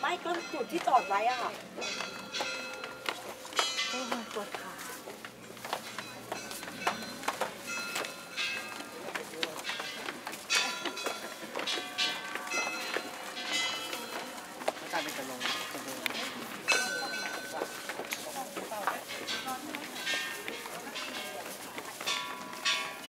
ไม่ก็จุดที่จอดไว้อะโอ้ยปวดขาการเปกระลง